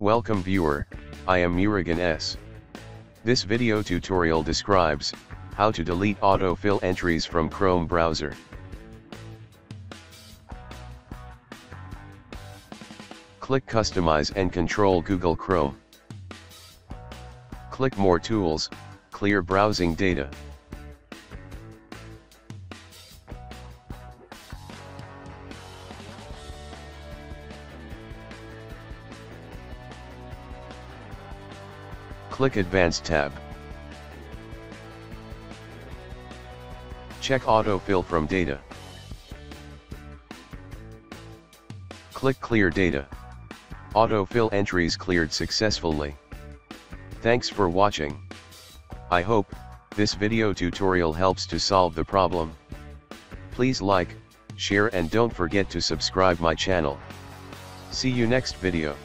Welcome viewer, I am Murugan S. This video tutorial describes, how to delete autofill entries from Chrome browser. Click Customize and control Google Chrome. Click More Tools, Clear Browsing Data. Click Advanced tab. Check autofill form data. Click Clear Data. Autofill entries cleared successfully. Thanks for watching. I hope, this video tutorial helps to solve the problem. Please like, share and don't forget to subscribe my channel. See you next video.